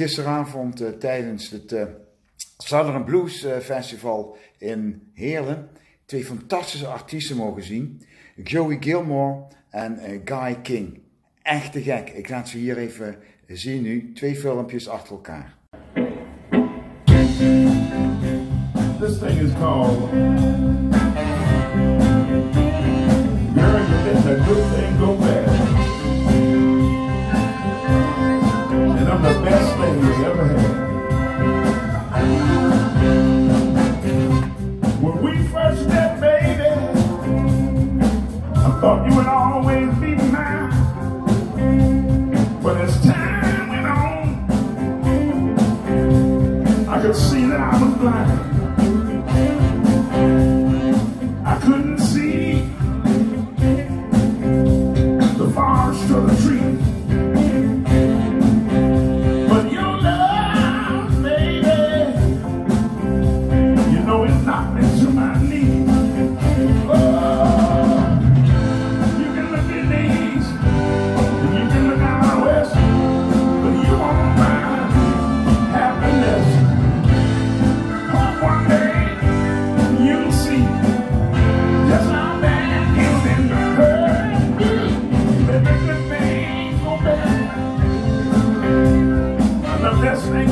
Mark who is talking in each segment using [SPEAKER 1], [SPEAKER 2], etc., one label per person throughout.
[SPEAKER 1] gisteravond uh, tijdens het uh, Southern Blues uh, Festival in Heerlen twee fantastische artiesten mogen zien. Joey Gilmore en Guy King. Echt te gek. Ik laat ze hier even zien nu. Twee filmpjes achter elkaar.
[SPEAKER 2] This thing is called good When we first met, baby, I thought you would always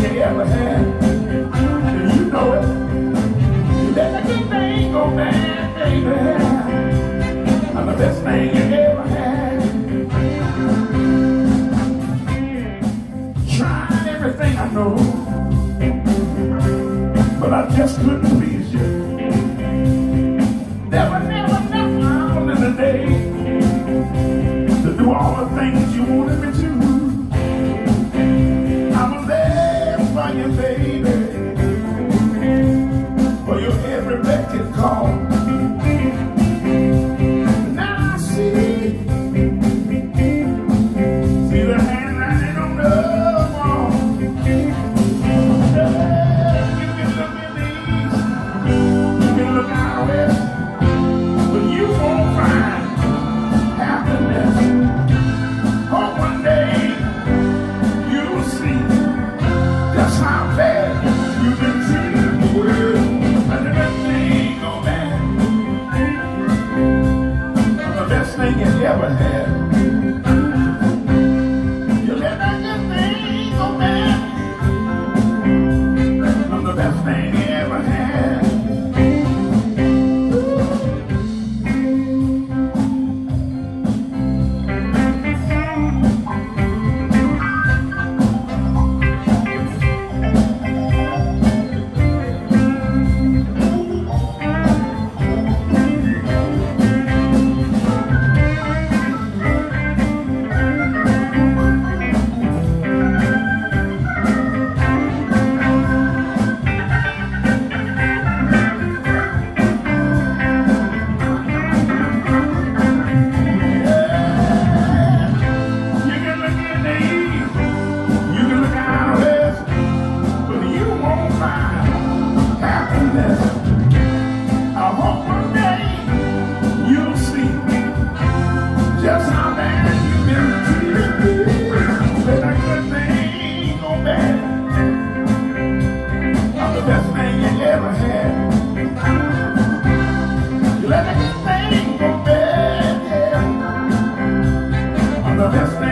[SPEAKER 2] the you ever had. You know it. Bad, baby. I'm the best thing you ever had. Tried everything I know, but I just couldn't please you. the best.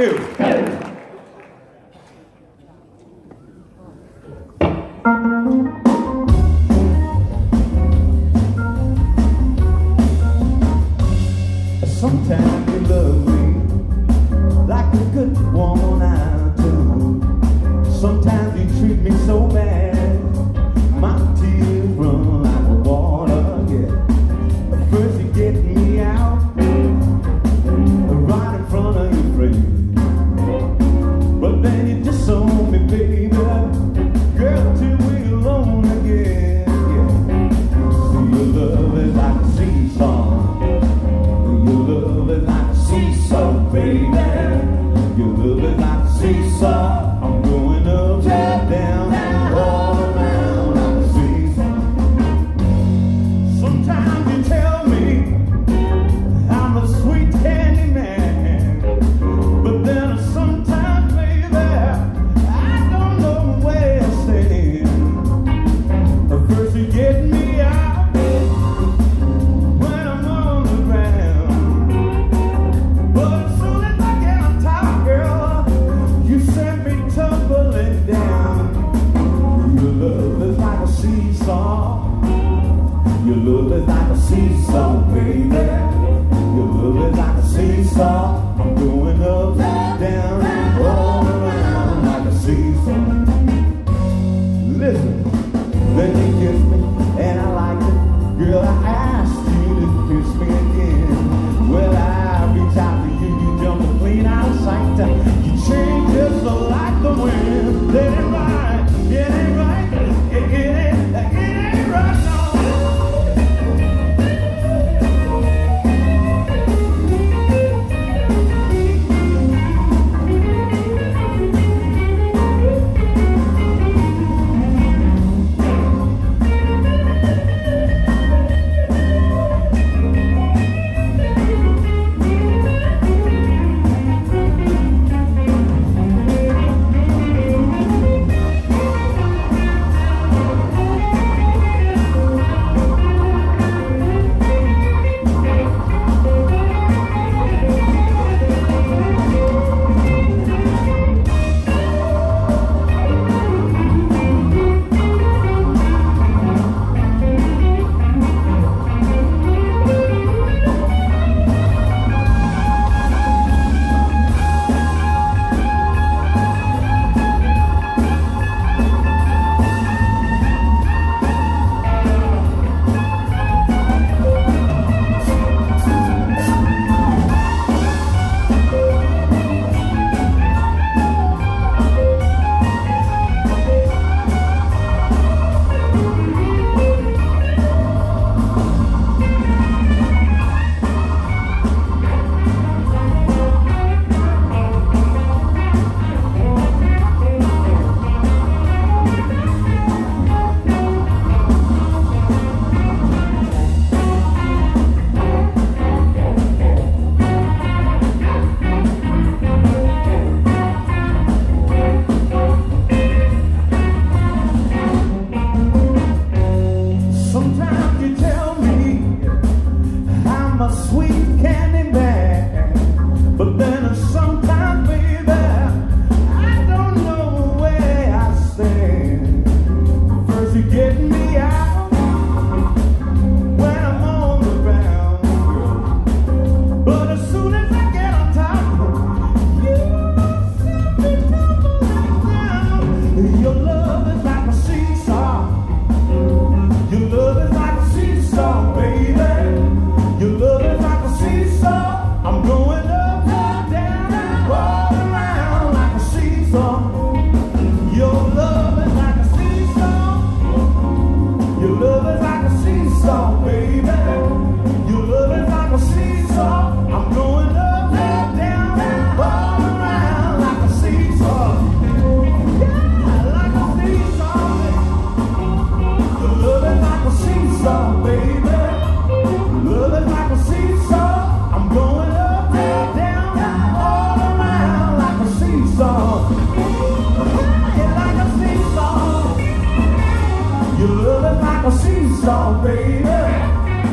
[SPEAKER 2] you. Sometimes you
[SPEAKER 3] love me like a good woman I do. Sometimes you treat me so bad, my tears run seesaw, baby. You're moving like a seesaw.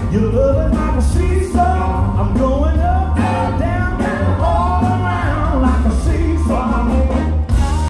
[SPEAKER 3] Your love is like a sea